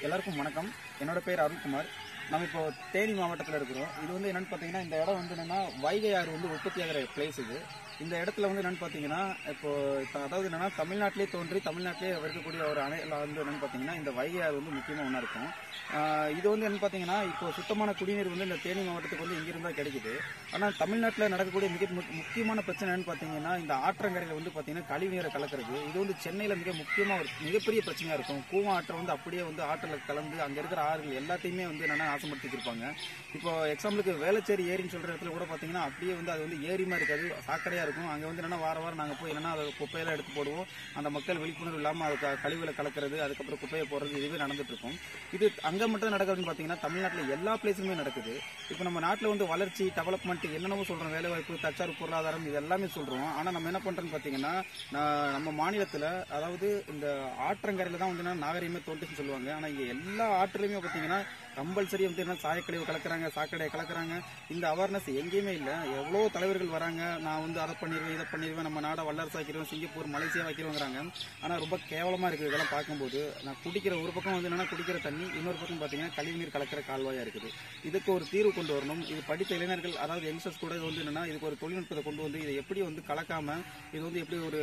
எல்லாருக்கும் வணக்கம். என்னோட பேர் அருண்குமார். நம்ம இப்போ தேனி மாவட்டத்தில் இருக்கிறோம். இது வந்து என்னென்னு பார்த்தீங்கன்னா இந்த இடம் வந்து என்னென்னா வைகை ஆறு வந்து உற்பத்தி ஆகிற பிளேஸ் இது. இந்த இடத்துல வந்து என்னன்னு பார்த்தீங்கன்னா இப்போ அதாவது என்னன்னா தமிழ்நாட்டிலே தோன்றி தமிழ்நாட்டிலே இருக்கக்கூடிய ஒரு அணை வந்து என்னன்னு பார்த்தீங்கன்னா இந்த வைகை ஆறு வந்து முக்கியமாக ஒன்றா இருக்கும். இது வந்து என்னென்னு பார்த்தீங்கன்னா இப்போ சுத்தமான குடிநீர் வந்து இந்த தேனி மாவட்டத்துக்கு வந்து இங்கிருந்தா கிடைக்குது. ஆனால் தமிழ்நாட்டில் நடக்கக்கூடிய மிக மு- முக்கியமான பிரச்சனை என்னன்னு பார்த்தீங்கன்னா இந்த ஆற்றங்கரையில் வந்து பார்த்தீங்கன்னா கழிவுநீரை கலக்கிறது. இது வந்து சென்னையில் மிக முக்கியமாக ஒரு மிகப்பெரிய பிரச்சனையாக இருக்கும். கூவம் ஆற்றை வந்து அப்படியே வந்து ஆற்றில் கலந்து அங்கே இருக்கிற ஆறுகள் எல்லாத்தையுமே வந்து என்னென்னா ஆசைப்படுத்திக்கிருப்பாங்க இப்போ எக்ஸாம்பிளுக்கு வேளச்சேரி ஏரின்னு சொல்கிற இடத்துல கூட பார்த்தீங்கன்னா அப்படியே வந்து அது வந்து ஏரி மாதிரி இருக்காது சாக்கடையாக இருக்கும். அங்கே வந்து என்னென்னா வார வாரம் நாங்கள் போய் என்னென்னா அதை குப்பையெல்லாம் எடுத்து போடுவோம். அந்த மக்கள் விழிப்புணர்வு இல்லாமல் அது கழிவுகளை கலக்கிறது அதுக்கப்புறம் குப்பையை போடுறது இதுவே நடந்துட்டு இருக்கும். இது அங்கே மட்டும் நடக்கிறதுன்னு பார்த்தீங்கன்னா தமிழ்நாட்டில் எல்லா பிளேஸுமே நடக்குது. இப்போ நம்ம நாட்டில் வந்து வளர்ச்சி டெவலப்மெண்ட் என்னென்னமோ சொல்கிறோம் வேலைவாய்ப்பு தற்சார்பு பொருளாதாரம் இது எல்லாமே சொல்கிறோம் ஆனால் நம்ம என்ன பண்ணுறோன்னு பார்த்தீங்கன்னா நான் நம்ம மாநிலத்தில் அதாவது இந்த ஆற்றங்கரையில் தான் வந்து நாகரீகமே நாகரிகமே தோன்றுச்சுன்னு சொல்லுவாங்க. ஆனால் இங்கே எல்லா ஆற்றுலையுமே பார்த்தீங்கன்னா கம்பல்சரி வந்து என்ன சாயக்கழிவு கலக்குறாங்க சாக்கடையை கலக்குறாங்க இந்த அவேர்னஸ் எங்கேயுமே இல்லை. எவ்வளோ தலைவர்கள் வராங்க. நான் வந்து அதை பண்ணிடுவேன் இதை பண்ணிடுவேன் நம்ம நாடை வல்லரசு ஆக்கிடுவேன் சிங்கப்பூர் மலேசியா வைக்கிறோங்கிறாங்க ஆனால் ரொம்ப கேவலமாக இருக்குது இதெல்லாம் பார்க்கும்போது. நான் குடிக்கிற ஒரு பக்கம் வந்து என்னன்னா குடிக்கிற தண்ணி இன்னொரு பக்கம் பார்த்தீங்கன்னா கழிவுநீர் கலக்கிற கால்வாயாக இருக்குது. இதுக்கு ஒரு தீர்வு கொண்டு வரணும். இது படித்த இளைஞர்கள் அதாவது யங்ஸ்டர்ஸ் கூட இது வந்து என்னன்னா இதுக்கு ஒரு தொழில்நுட்பத்தை கொண்டு வந்து இதை எப்படி வந்து கலக்காமல் இது வந்து எப்படி ஒரு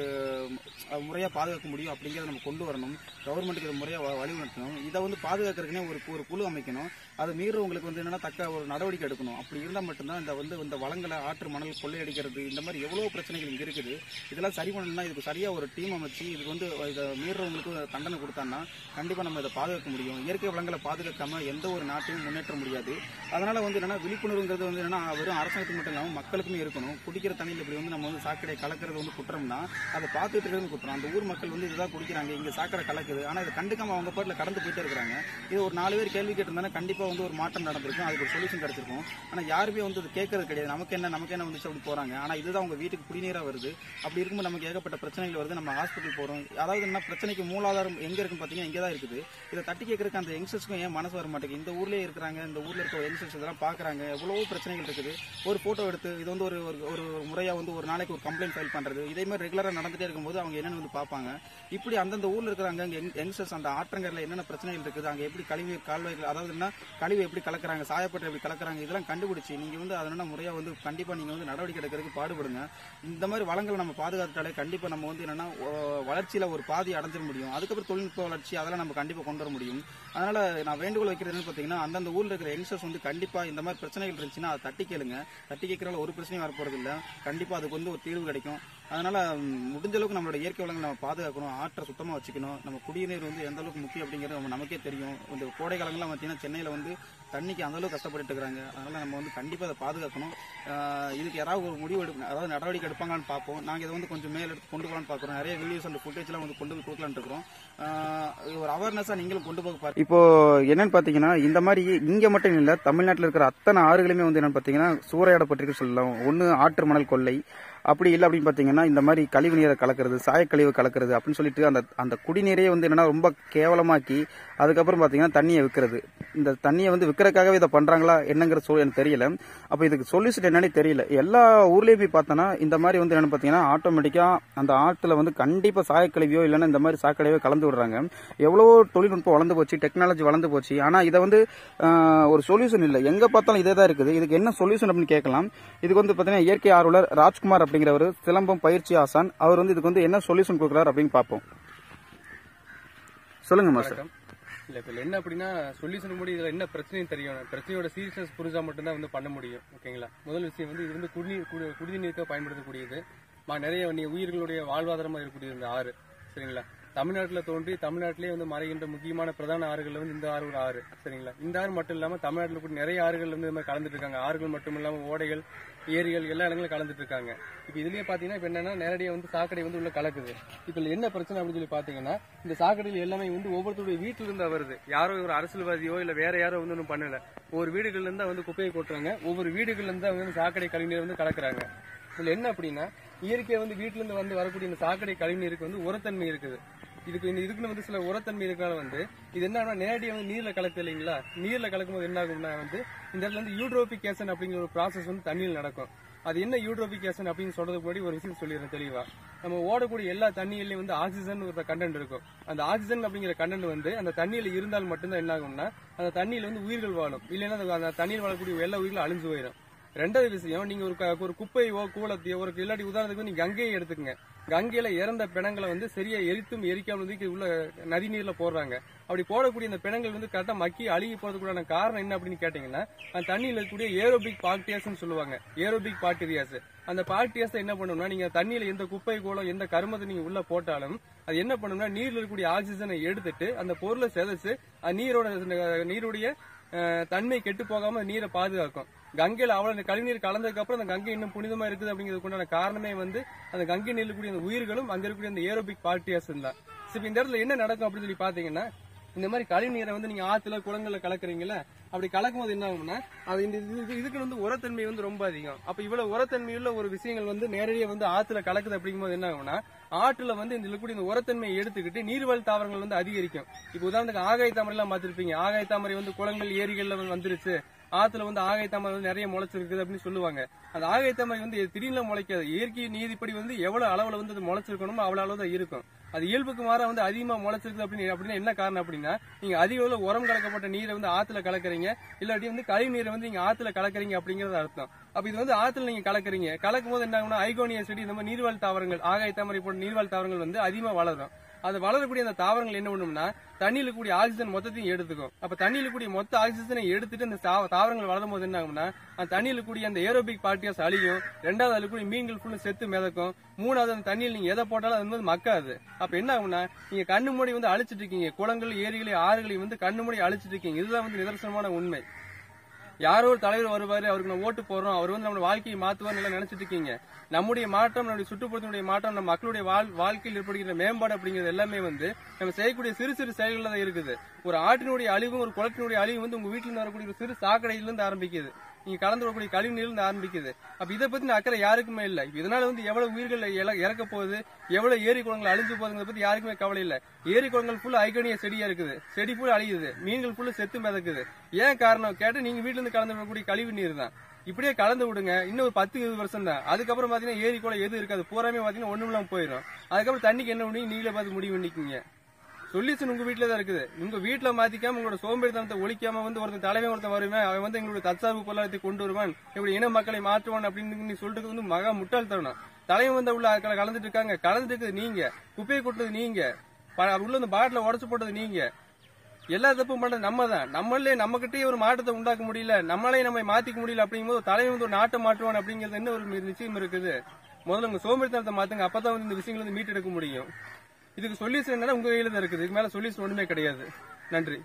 முறையாக பாதுகாக்க முடியும் அப்படிங்கிறத நம்ம கொண்டு வரணும். கவர்மெண்ட்டுக்கு இதை முறையாக வ- வழிநடத்தணும். இதை வந்து பாதுகாக்கிறதுக்குனே ஒரு ஒரு குழு அமைக்கணும். அது மீறவங்களுக்கு வந்து என்னன்னா தக்க ஒரு நடவடிக்கை எடுக்கணும். அப்படி இருந்தால் மட்டும்தான் இந்த வந்து இந்த வளங்களை ஆற்று மணல் கொள்ளையடிக்கிறது இந்த மாதிரி எவ்வளோ பிரச்சனைகள் இங்கே இருக்குது. இதெல்லாம் சரி பண்ணணும்னா இதுக்கு சரியாக ஒரு டீம் அமைச்சு இதுக்கு வந்து இதை மீறவங்களுக்கு தண்டனை கொடுத்தான்னா கண்டிப்பாக நம்ம இதை பாதுகாக்க முடியும். இயற்கை வளங்களை பாதுகாக்காம எந்த ஒரு நாட்டையும் முன்னேற்ற முடியாது. அதனால வந்து என்னன்னா விழிப்புணர்வுங்கிறது வந்து என்னன்னா வெறும் அரசாங்கத்துக்கு மட்டும் இல்லாமல் மக்களுக்குமே இருக்கணும். குடிக்கிற தண்ணியில் இப்படி வந்து நம்ம வந்து சாக்கடை கலக்கிறது வந்து குற்றம்னா அதை பார்த்துட்டு இருக்கிறது குற்றம். அந்த ஊர் மக்கள் வந்து இதுதான் குடிக்கிறாங்க. இங்கே சாக்கடை கலக்குது. ஆனால் இதை கண்டுக்காம அவங்க பாட்டில் கடந்து போயிட்டே இருக்கிறாங்க. இது ஒரு நாலு பேர் கேள்வி கேட்டிருந்தானே கண்டிப்பாக வந்து ஒரு மாற்றம் நடந்திருக்கும். அதுக்கு ஒரு சொல்யூஷன் கிடைச்சிருக்கும். ஆனால் யாருமே வந்து அது கேட்கறது கிடையாது. நமக்கு என்ன நமக்கு என்ன வந்துச்சு அப்படி போகிறாங்க ஆனால் இதுதான் உங்க வீட்டுக்கு குடிநீராக வருது. அப்படி இருக்கும்போது நமக்கு ஏகப்பட்ட பிரச்சனைகள் வருது. நம்ம ஹாஸ்பிட்டல் போகிறோம் அதாவது என்ன பிரச்சனைக்கு மூலாதாரம் எங்கே இருக்குன்னு பார்த்தீங்கன்னா இங்கே தான் இருக்குது. இதை தட்டி கேட்கறதுக்கு அந்த யங்ஸ்டர்ஸ்க்கும் ஏன் மனசு வர மாட்டேங்குது? இந்த ஊர்லேயே இருக்கிறாங்க. இந்த ஊரில் இருக்க யங்ஸ்டர்ஸ் இதெல்லாம் பார்க்குறாங்க. எவ்வளவோ பிரச்சனைகள் இருக்குது. ஒரு ஃபோட்டோ எடுத்து இது வந்து ஒரு ஒரு- ஒரு வந்து ஒரு நாளைக்கு ஒரு கம்ப்ளைண்ட் ஃபைல் பண்ணுறது இதே மாதிரி ரெகுலராக நடந்துட்டே இருக்கும்போது அவங்க என்னென்னு வந்து பார்ப்பாங்க. இப்படி அந்தந்த ஊரில் இருக்கிறாங்க யங்ஸ்டர்ஸ் அந்த ஆற்றங்கரில் என்னென்ன பிரச்சனைகள் இருக்குது? அங்கே எப்படி கழிவு கால்வாய்கள் அதாவது பார்த்தீங்கன்னா கழிவு எப்படி கலக்குறாங்க சாயப்பட்டை எப்படி கலக்குறாங்க இதெல்லாம் கண்டுபிடிச்சி நீங்கள் வந்து அதனால முறையாக வந்து கண்டிப்பாக நீங்கள் வந்து நடவடிக்கை எடுக்கிறதுக்கு பாடுபடுங்க. இந்த மாதிரி வளங்களை நம்ம பாதுகாத்துட்டாலே கண்டிப்பாக நம்ம வந்து என்னென்னா வளர்ச்சியில் ஒரு பாதி அடைஞ்சிட முடியும். அதுக்கப்புறம் தொழில்நுட்ப வளர்ச்சி அதெல்லாம் நம்ம கண்டிப்பாக கொண்டு வர முடியும். அதனால் நான் வேண்டுகோள் வைக்கிறது பார்த்தீங்கன்னா அந்தந்த ஊரில் இருக்கிற யங்ஸ்டர்ஸ் வந்து கண்டிப்பாக இந்த மாதிரி பிரச்சனைகள் இருந்துச்சுன்னா அதை தட்டி கேளுங்க. தட்டி கேட்கறதுல ஒரு பிரச்சனையும் வரப்போறது கண்டிப்பாக அதுக்கு வந்து ஒரு தீர்வு கிடைக்கும். அதனால முடிஞ்ச அளவுக்கு நம்மளோட இயற்கை வளங்களை நம்ம பாதுகாக்கணும் ஆற்றை சுத்தமா வச்சுக்கணும். நம்ம குடிநீர் வந்து எந்த அளவுக்கு முக்கியம் அப்படிங்கிறது நமக்கே தெரியும். இந்த கோடை காலங்கள்லாம் பார்த்தீங்கன்னா சென்னையில வந்து தண்ணிக்கு அந்த அளவுக்கு கஷ்டப்பட்டு இருக்கிறாங்க. அதனால நம்ம வந்து கண்டிப்பா அதை பாதுகாக்கணும். இதுக்கு யாராவது ஒரு முடிவு எடுக்கணும் அதாவது நடவடிக்கை எடுப்பாங்கன்னு பார்ப்போம். நாங்க இதை வந்து கொஞ்சம் மேல் எடுத்து கொண்டு போகலான்னு பார்க்குறோம். நிறைய வீடியோஸ் அந்த ஃபுட்டேஜ்லாம் வந்து கொண்டு போய் கொடுக்கலான்னு இருக்கிறோம். ஒரு அவேர்னஸா நீங்களும் கொண்டு போக பாருங்க. இப்போ என்னன்னு பாத்தீங்கன்னா இந்த மாதிரி இங்க மட்டும் இல்ல தமிழ்நாட்டில் இருக்கிற அத்தனை ஆறுகளுமே வந்து என்னன்னு பாத்தீங்கன்னா சூறையாடப்பட்டிருக்கு சொல்லலாம். ஒன்னு ஆற்று மணல் கொள்ளை அப்படி இல்லை அப்படின்னு பார்த்தீங்கன்னா இந்த மாதிரி கழிவு நீரை கலக்கிறது சாயக்கழிவு கலக்கிறது அப்படின்னு சொல்லிட்டு அந்த அந்த குடிநீரையே வந்து என்னன்னா ரொம்ப கேவலமாக்கி அதுக்கப்புறம் பார்த்தீங்கன்னா தண்ணியை விற்கிறது இந்த தண்ணியை வந்து விற்கிறதுக்காகவே இதை பண்ணுறாங்களா என்னங்கிற சொல் எனக்கு தெரியல. அப்போ இதுக்கு சொல்யூஷன் என்னன்னே தெரியல. எல்லா ஊர்லேயும் போய் பார்த்தோன்னா இந்த மாதிரி வந்து என்னென்னு பார்த்தீங்கன்னா ஆட்டோமேட்டிக்காக அந்த ஆற்றுல வந்து கண்டிப்பாக சாயக்கழிவையோ இல்லைன்னா இந்த மாதிரி சாக்கழிவோ கலந்து விடுறாங்க. எவ்வளோ தொழில்நுட்பம் வளர்ந்து போச்சு டெக்னாலஜி வளர்ந்து போச்சு. ஆனால் இதை வந்து ஒரு சொல்யூஷன் இல்லை. எங்கே பார்த்தாலும் இதே தான் இருக்குது. இதுக்கு என்ன சொல்யூஷன் அப்படின்னு கேட்கலாம். இதுக்கு வந்து பார்த்தீங்கன்னா இயற்கை ஆர்வலர் ராஜ்குமார் அப்படிங்கிறவர் சிலம்பம் பயிற்சி ஆசான். அவர் வந்து இதுக்கு வந்து என்ன சொல்யூஷன் கொடுக்குறாரு அப்படின்னு பார்ப்போம். சொல்லுங்க மாஸ்டர் இல்ல இப்ப என்ன அப்படின்னா சொல்யூஷன் முடி இதுல என்ன பிரச்சனையும் தெரியும். பிரச்சனையோட சீரியஸ்னஸ் புரிஞ்சா மட்டும்தான் வந்து பண்ண முடியும். ஓகேங்களா முதல் விஷயம் வந்து இது வந்து குடிநீர் குடி- குடிநீருக்கு பயன்படுத்தக்கூடியது. நிறைய உயிர்களுடைய வாழ்வாதாரமா இருக்கக்கூடிய இந்த ஆறு. சரிங்களா? தமிழ்நாட்டில் தோன்றி தமிழ்நாட்டிலேயே வந்து மறைகின்ற முக்கியமான பிரதான ஆறுகள் வந்து இந்த ஆறு ஒரு ஆறு சரிங்களா? இந்த ஆறு மட்டும் இல்லாமல் தமிழ்நாட்டில் கூட நிறைய ஆறுகள் வந்து இந்த மாதிரி கலந்துட்டு இருக்காங்க. ஆறுகள் மட்டும் இல்லாமல் ஓடைகள் ஏரிகள் எல்லா இடங்களும் கலந்துட்டு இருக்காங்க. இப்போ இதுலயே பாத்தீங்கன்னா இப்போ என்னன்னா நேரடியாக வந்து சாக்கடை வந்து உள்ள கலக்குது. இப்போ என்ன பிரச்சனை அப்படின்னு சொல்லி பாத்தீங்கன்னா இந்த சாக்கடையில் எல்லாமே வந்து ஒவ்வொருத்தருடைய வீட்டுல இருந்தா வருது. யாரோ ஒரு அரசியல்வாதியோ இல்ல வேற யாரோ வந்து ஒன்றும் பண்ணல. ஒவ்வொரு வீடுகள்ல இருந்தா வந்து குப்பையை கொட்டுறாங்க. ஒவ்வொரு வீடுகள்ல இருந்தா வந்து சாக்கடை கழிவுநீர் வந்து கலக்குறாங்க. இதுல என்ன அப்படின்னா இயற்கையா வந்து வீட்டுல இருந்து வந்து வரக்கூடிய இந்த சாக்கடை கழிவுநீருக்கு வந்து உரத்தன்மை இருக்குது. இதுக்கு இந்த இதுக்குன்னு வந்து சில உரத்தன்மை இருக்கனால வந்து இது என்ன நேரடியாக வந்து நீர்ல கலக்குது இல்லைங்களா? நீர்ல கலக்கும் போது என்ன ஆகும்னா வந்து இந்த இடத்துல வந்து யூட்ரோபிகேஷன் அப்படிங்கிற ஒரு ப்ராசஸ் வந்து தண்ணியில் நடக்கும். அது என்ன யூட்ரோபிகேஷன் அப்படின்னு சொல்றதுக்கு முன்னாடி ஒரு விஷயம் சொல்லிடுறேன் தெளிவா. நம்ம ஓடக்கூடிய எல்லா தண்ணியிலையும் வந்து ஆக்சிஜன் ஒரு கண்டென்ட் இருக்கும். அந்த ஆக்சிஜன் அப்படிங்கிற கண்டென்ட் வந்து அந்த தண்ணியில இருந்தால் மட்டும்தான் என்ன ஆகும்னா அந்த தண்ணியில வந்து உயிர்கள் வாழும். இல்லைன்னா அந்த- அந்த தண்ணியில் வாழக்கூடிய எல்லா உயிர்களும் அழிஞ்சு போயிடும். ரெண்டாவது விஷயம் நீங்க ஒரு ஒரு குப்பையோ கூலத்தையோ ஒரு இல்லாட்டி உதாரணத்துக்கு நீங்க கங்கையை எடுத்துக்கங்க. கங்கையில இறந்த பிணங்களை வந்து சரியா எரித்தும் எரிக்காமல் வந்து உள்ள நதி நீர்ல போடுறாங்க. அப்படி போடக்கூடிய இந்த பிணங்கள் வந்து கரெக்டா மக்கி அழுகி போறதுக்குள்ளான காரணம் என்ன அப்படின்னு கேட்டீங்கன்னா அந்த தண்ணியில் இருக்கக்கூடிய ஏரோபிக் பாக்டீரியாஸ்னு சொல்லுவாங்க. Aerobic bacterias. அந்த பாக்டீரியாஸ் என்ன பண்ணணும்னா நீங்க தண்ணியில எந்த குப்பை கோலம் எந்த கருமத்தை நீங்க உள்ள போட்டாலும் அது என்ன பண்ணும்னா நீர்ல இருக்கக்கூடிய ஆக்சிஜனை எடுத்துட்டு அந்த பொருளை செதைச்சு அது நீரோட நீருடைய தன்மை கெட்டு போகாம நீரை பாதுகாக்கும். கங்கையில் அவ்வளவு இந்த கழிவுநீர் கலந்ததுக்கு அப்புறம் அந்த கங்கை இன்னும் புனிதமா இருக்குது அப்படிங்கிறதுக்கு உண்டான காரணமே வந்து அந்த கங்கை நீர்ல அந்த உயிர்களும் அங்க இருக்கக்கூடிய அந்த ஏரோபிக் பார்ட்டியாஸ் தான். இப்ப இந்த இடத்துல என்ன நடக்கும் அப்படின்னு சொல்லி பாத்தீங்கன்னா இந்த மாதிரி கழிவுநீரை வந்து நீங்க ஆத்துல குளங்கள்ல கலக்குறீங்கல்ல அப்படி கலக்கும் போது என்ன ஆகும்னா அது இந்த இதுக்கு வந்து உரத்தன்மை வந்து ரொம்ப அதிகம். அப்ப இவ்வளவு உரத்தன்மையுள்ள ஒரு விஷயங்கள் வந்து நேரடியா வந்து ஆத்துல கலக்குது அப்படிங்கும்போது என்ன ஆகும்னா ஆற்றுல வந்து இந்த இருக்கக்கூடிய இந்த உரத்தன்மையை எடுத்துக்கிட்டு நீர்வாழ் தாவரங்கள் வந்து அதிகரிக்கும். இப்ப உதாரணத்துக்கு ஆகாய தாமரை எல்லாம் பார்த்திருப்பீங்க. ஆகாய தாமரை வந்து குளங்கள் ஏரிகள்ல வந்து வந்துருச்சு. ஆத்துல வந்து ஆகாய தாமரை வந்து நிறைய முளைச்சிருக்குது அப்படின்னு சொல்லுவாங்க. அந்த ஆகாய தாமரை வந்து திடீர்னு முளைக்காது. இயற்கை நீதிப்படி வந்து எவ்வளவு அளவுல வந்து அது முளைச்சிருக்கணுமோ அவ்வளவு அளவு தான் இருக்கும். அது இயல்புக்கு மாற வந்து அதிகமா முளைச்சிருக்குது அப்படின்னு அப்படின்னா என்ன காரணம் அப்படின்னா நீங்க அதிக அளவு உரம் கலக்கப்பட்ட நீரை வந்து ஆத்துல கலக்குறீங்க. இல்லாட்டி வந்து கழிவு நீரை வந்து நீங்க ஆத்துல கலக்குறீங்க அப்படிங்கறது அர்த்தம். அப்ப இது வந்து ஆத்துல நீங்க கலக்குறீங்க. கலக்கும் போது என்ன ஆகும்னா ஐகோனியா செடி இந்த மாதிரி நீர்வாழ் தாவரங்கள் ஆகாய தாமரை போன்ற நீர்வாழ் தாவரங்கள் வந்து அதிகமா வளரும். அது வளரக்கூடிய அந்த தாவரங்கள் என்ன பண்ணும்னா தண்ணியில கூடிய ஆக்சிஜன் மொத்தத்தையும் எடுத்துக்கும். அப்ப தண்ணியில கூடிய மொத்த ஆக்சிஜனை எடுத்துட்டு அந்த தாவ- தாவரங்கள் வளரும் போது என்ன ஆகும்னா அந்த தண்ணியில கூடிய அந்த ஏரோபிக் பார்ட்டியாஸ் அழியும் ரெண்டாவது அதுல கூடிய மீன்கள் ஃபுல்லும் செத்து மிதக்கும். மூணாவது அந்த தண்ணியில் நீங்க எதை போட்டாலும் அது வந்து மக்காது. அப்ப என்ன ஆகும்னா நீங்க கண்ணு மூடி வந்து அழிச்சிட்டு இருக்கீங்க. குளங்கள் ஏரிகளை ஆறுகளையும் வந்து கண்ணு மூடி அழிச்சிட்டு இருக்கீங்க. இதுதான் வந்து நிதர்சனமான உண்மை. யாரோ ஒரு தலைவர் வருவாரு அவருக்கு நம்ம ஓட்டு போடுறோம் அவர் வந்து நம்ம வாழ்க்கையை மாத்துவார் எல்லாம் நினைச்சிட்டு இருக்கீங்க. நம்முடைய மாற்றம் நம்முடைய சுற்றுப்புறத்தினுடைய மாற்றம் நம்ம மக்களுடைய வாழ்- வாழ்க்கையில் ஏற்படுகிற மேம்பாடு அப்படிங்கிறது எல்லாமே வந்து நம்ம செய்யக்கூடிய சிறு சிறு செயல்கள் தான் இருக்குது. ஒரு ஆட்டினுடைய அழிவும் ஒரு குளத்தினுடைய அழிவும் வந்து உங்க வீட்டில் வரக்கூடிய சிறு சாக்கடையிலிருந்து ஆரம்பிக்குது. நீங்க கலந்து வரக்கூடிய கழிவு நீர்ல இருந்து ஆரம்பிக்குது. அப்ப இதை பத்தி அக்கறை யாருக்குமே இல்ல. இதனால வந்து எவ்வளவு உயிர்கள் இல- இறக்க போகுது எவ்வளவு ஏரி குளங்கள் அழிஞ்சு போகுதுங்கிறத பத்தி யாருக்குமே கவலை இல்ல. ஏரி குளங்கள் ஃபுல்லா ஐகோனியா செடியா இருக்குது. செடி ஃபுல்லா அழியுது. மீன்கள் ஃபுல்லா செத்து மிதக்குது. ஏன் காரணம் கேட்டு நீங்க வீட்டுல இருந்து கலந்து வரக்கூடிய கழிவு நீர் தான். இப்படியே கலந்து விடுங்க. இன்னும் ஒரு பத்து இருபது வருஷம் தான். அதுக்கப்புறம் பாத்தீங்கன்னா ஏரி குளம் எது இருக்காது. பூராமே பாத்தீங்கன்னா ஒண்ணும் இல்லாம போயிடும். அதுக்கப்புறம் தண்ணிக்கு என்ன பண்ணி நீங்களே பார்த்து முடிவு பண்ணிக்கீங்க. சொல்யூஷன் உங்க வீட்டுல தான் இருக்குது. உங்க வீட்டுல மாத்திக்காம உங்களோட சோம்பேறித்தனத்தை ஒழிக்காம வந்து ஒருத்தன் தலைமை ஒருத்தன் வருவேன். அவன் வந்து எங்களுடைய தற்சார்பு பொருளாதாரத்தை கொண்டு வருவான். இப்படி இன மக்களை மாற்றுவான் அப்படின்னு நீ சொல்றது வந்து மகா முட்டாள்தனம். தலைமை வந்து உள்ள ஆட்களை கலந்துட்டு இருக்காங்க. கலந்துட்டு இருக்குது நீங்க. குப்பையை கொட்டது நீங்க. ப- உள்ள இந்த பாட்டில உடச்சு போட்டது நீங்க. எல்லா தப்பும் பண்றது நம்ம தான் நம்மளே நம்ம கிட்டே ஒரு மாற்றத்தை உண்டாக்க முடியல. நம்மளே நம்ம மாத்திக்க முடியல அப்படிங்கும்போது தலைமை வந்து ஒரு நாட்டை மாற்றுவான் அப்படிங்கிறது என்ன ஒரு நிச்சயம் இருக்குது? முதல்ல உங்க சோம்பேறித்தனத்தை மாத்துங்க. அப்பதான் வந்து இந்த விஷயங்களை வந்து மீட்டெடுக்க முடியும். இதுக்கு சொல்யூஷன் என்னன்னா உங்க கையில தான் இருக்குது. இதுக்கு மேல சொல்யூஷன் ஒண்ணுமே கிடையாது. நன்றி.